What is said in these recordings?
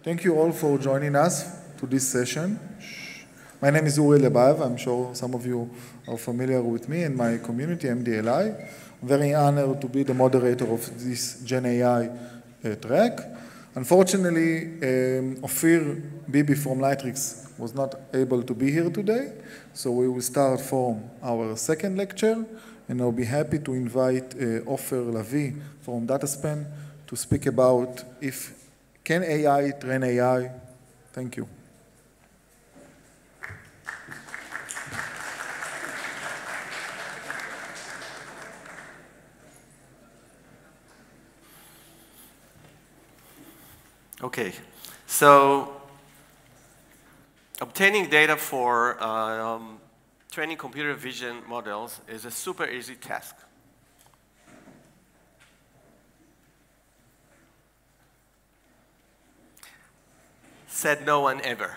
Thank you all for joining us to this session. My name is Uri Eliabayev. I'm sure some of you are familiar with me and my community, MDLI. I'm very honored to be the moderator of this Gen AI uh, track. Unfortunately, um, Ofir Bibi from Lightricks was not able to be here today, so we will start from our second lecture, and I'll be happy to invite uh, Ofer Lavi from DataSpan to speak about if can AI train AI. Thank you. Okay, so obtaining data for uh, um, training computer vision models is a super easy task. Said no one ever.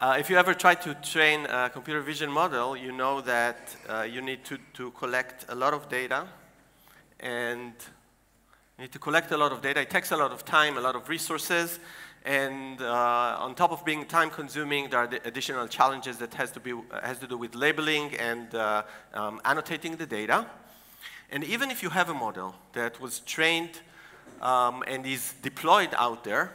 Uh, if you ever try to train a computer vision model, you know that uh, you need to, to collect a lot of data and you need to collect a lot of data. It takes a lot of time, a lot of resources, and uh, on top of being time consuming, there are the additional challenges that has to, be, has to do with labeling and uh, um, annotating the data. And even if you have a model that was trained um, and is deployed out there,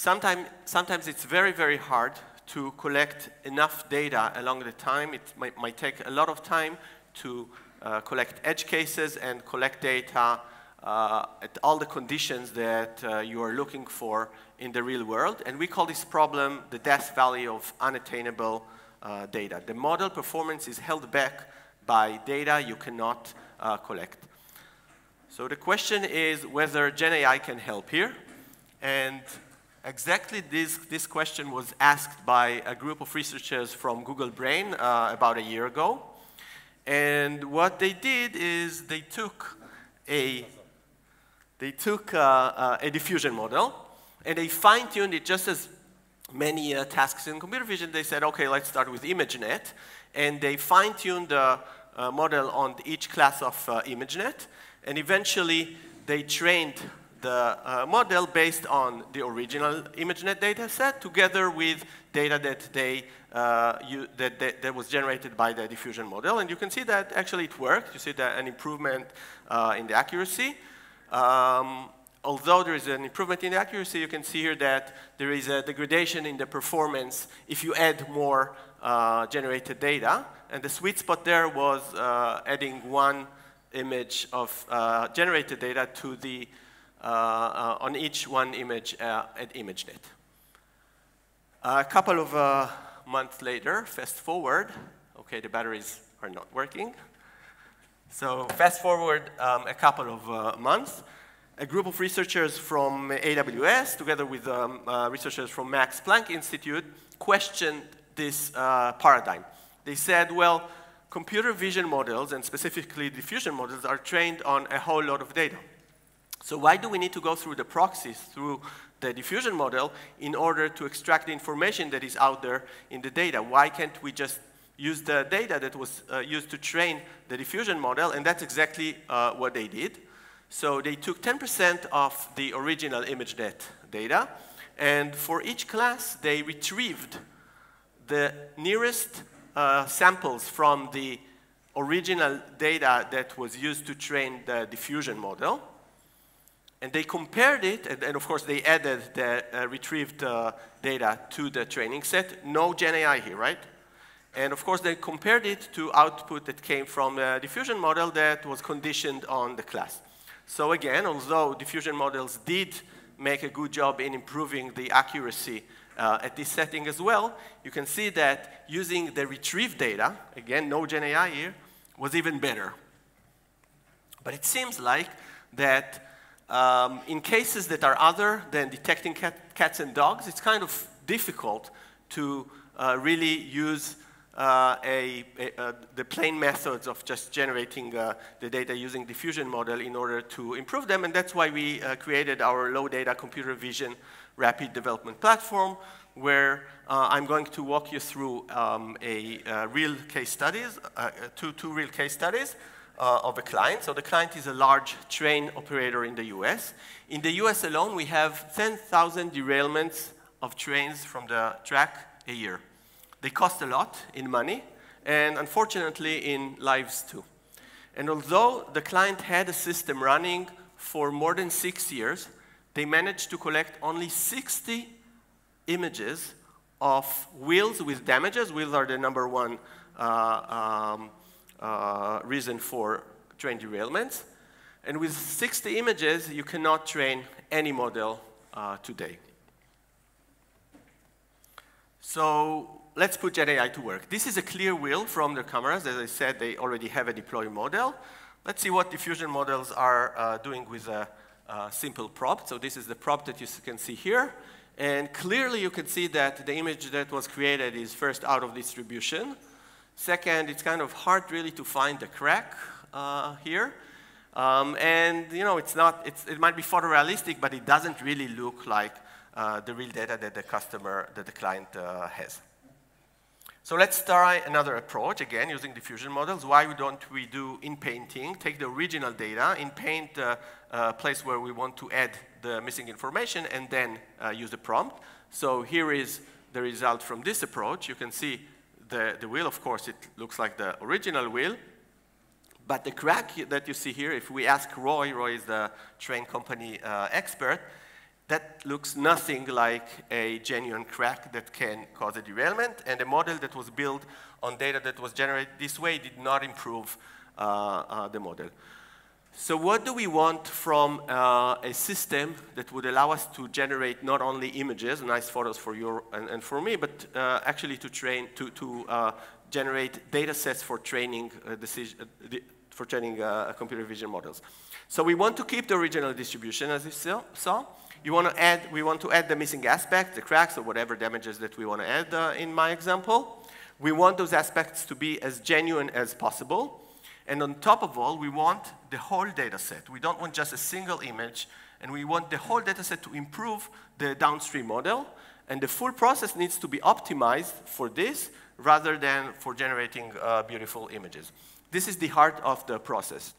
sometime, sometimes it's very, very hard to collect enough data along the time. It might, might take a lot of time to uh, collect edge cases and collect data uh, at all the conditions that uh, you are looking for in the real world. And we call this problem the death valley of unattainable uh, data. The model performance is held back by data you cannot uh, collect. So the question is whether GenAI can help here. And exactly this, this question was asked by a group of researchers from Google Brain uh, about a year ago. And what they did is they took a they took uh, uh, a diffusion model and they fine-tuned it just as many uh, tasks in computer vision. They said, okay, let's start with ImageNet. And they fine-tuned the uh, model on each class of ImageNet. And eventually, they trained the uh, model based on the original ImageNet data set together with data that, they, you, that, that, that, was generated by the diffusion model. And you can see that actually it worked. You see that an improvement in the accuracy. Um, although there is an improvement in the accuracy, you can see here that there is a degradation in the performance if you add more uh, generated data. And the sweet spot there was uh, adding one image of uh, generated data to the, uh, uh, on each one image uh, at ImageNet. A couple of months later, fast forward, okay, the batteries are not working. So fast forward um, a couple of uh, months, a group of researchers from AWS, together with um, uh, researchers from Max Planck Institute, questioned this uh, paradigm. They said, well, computer vision models, and specifically diffusion models, are trained on a whole lot of data. So why do we need to go through the proxies, through the diffusion model, in order to extract the information that is out there in the data? Why can't we just use the data that was uh, used to train the diffusion model, and that's exactly uh, what they did. So they took 10% of the original ImageNet data, and for each class, they retrieved the nearest uh, samples from the original data that was used to train the diffusion model. And they compared it, and, and of course they added the uh, retrieved uh, data to the training set. No GenAI here, right? And of course, they compared it to output that came from a diffusion model that was conditioned on the class. So again, although diffusion models did make a good job in improving the accuracy uh, at this setting as well, you can see that using the retrieved data, again, no GenAI here, was even better. But it seems like that um, in cases that are other than detecting cat, cats and dogs, it's kind of difficult to uh, really use uh, a, a, the plain methods of just generating uh, the data using diffusion model in order to improve them. And that's why we uh, created our low data computer vision rapid development platform, where uh, I'm going to walk you through um, a uh, real case studies, two, two real case studies uh, of a client. So the client is a large train operator in the US. In the US alone, we have 10,000 derailments of trains from the track a year. They cost a lot in money, and unfortunately in lives too. And although the client had a system running for more than six years, they managed to collect only 60 images of wheels with damages. Wheels are the number one uh, um, uh, reason for train derailments. And with 60 images, you cannot train any model uh, today. So let's put GenAI to work. This is a clear wheel from the cameras. As I said, they already have a deployed model. Let's see what diffusion models are uh, doing with a, a, simple prompt. So this is the prompt that you can see here. And clearly you can see that the image that was created is first out of distribution. Second, it's kind of hard really to find the crack uh, here. Um, and you know, it's not, it's, it might be photorealistic, but it doesn't really look like uh, the real data that the customer, that the client uh, has. So let's try another approach, again, using diffusion models. Why don't we do in painting, take the original data, in paint the uh, place where we want to add the missing information, and then uh, use the prompt. So here is the result from this approach. You can see the, the wheel, of course, it looks like the original wheel. But the crack that you see here, if we ask Roy, Roy is the train company uh, expert, that looks nothing like a genuine crack that can cause a derailment, and the model that was built on data that was generated this way did not improve uh, uh, the model. So what do we want from uh, a system that would allow us to generate not only images, nice photos for you and, and for me, but uh, actually to train, to, to uh, generate data sets for training, uh, decision, for training computer vision models. So we want to keep the original distribution as you saw, you want to add, we want to add the missing aspect, the cracks or whatever damages that we want to add uh, in my example. We want those aspects to be as genuine as possible. And on top of all, we want the whole data set. We don't want just a single image, and we want the whole data set to improve the downstream model. And the full process needs to be optimized for this rather than for generating uh, beautiful images. This is the heart of the process.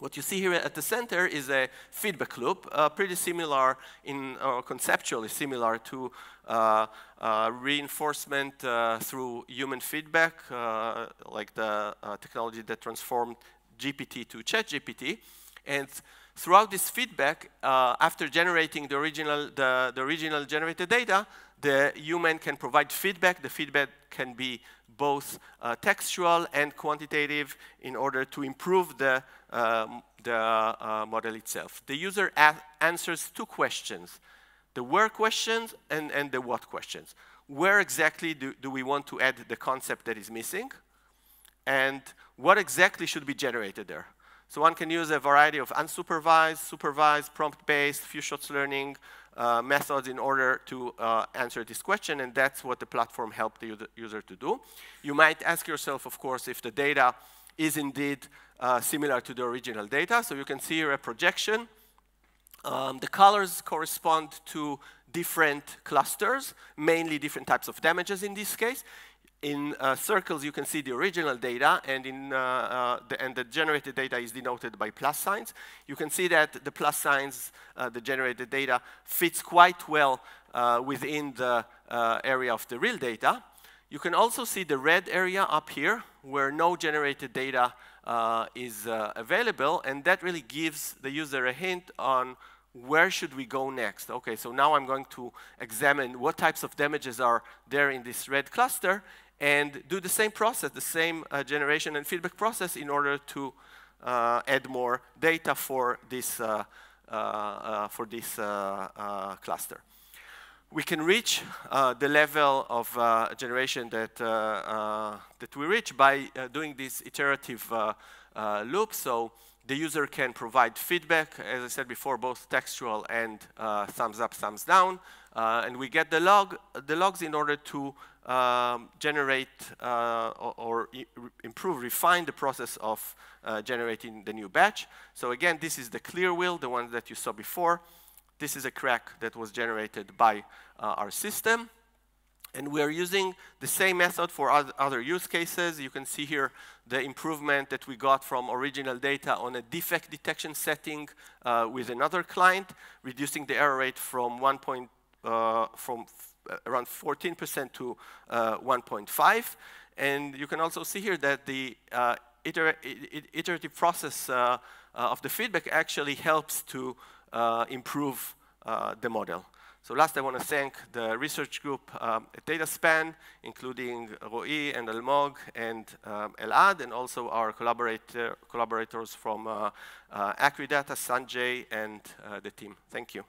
What you see here at the center is a feedback loop, uh, pretty similar in, uh, conceptually similar to uh, uh reinforcement uh, through human feedback, uh, like the technology that transformed GPT to ChatGPT. And throughout this feedback, after generating the original, the, the original generated data, the human can provide feedback. The feedback can be both uh, textual and quantitative in order to improve the, um, the uh, model itself. The user answers two questions, the where questions and, and the what questions. Where exactly do, do we want to add the concept that is missing? And what exactly should be generated there? So one can use a variety of unsupervised, supervised, prompt-based, few shots learning, uh, methods in order to uh, answer this question, and that's what the platform helped the user to do. You might ask yourself, of course, if the data is indeed uh, similar to the original data. So you can see here a projection. Um, the colors correspond to different clusters, mainly different types of damages in this case in uh, circles, you can see the original data, and, in, uh, uh, the, and the generated data is denoted by plus signs. You can see that the plus signs, uh, the generated data, fits quite well uh, within the uh, area of the real data. You can also see the red area up here, where no generated data is available, and that really gives the user a hint on where should we go next? Okay, so now I'm going to examine what types of damages are there in this red cluster, and do the same process, the same uh, generation and feedback process in order to uh, add more data for this, uh, uh, uh for this uh, cluster. We can reach the level of generation that, that we reach by doing this iterative loop. So the user can provide feedback, as I said before, both textual and thumbs up, thumbs down. and we get the, log, the logs in order to um, generate uh, or, or improve, refine the process of uh, generating the new batch. So again, this is the clear wheel, the one that you saw before. This is a crack that was generated by uh, our system. And we are using the same method for other use cases. You can see here the improvement that we got from original data on a defect detection setting uh, with another client, reducing the error rate from 1. Point, uh, from around 14% to uh, 1.5. And you can also see here that the uh, iter iterative process uh, of the feedback actually helps to improve the model. So last, I want to thank the research group um, at DataSpan, including Ro'i and Almog and um, Elad, and also our collaborator, collaborators from uh, uh, Acridata, Sanjay, and uh, the team. Thank you.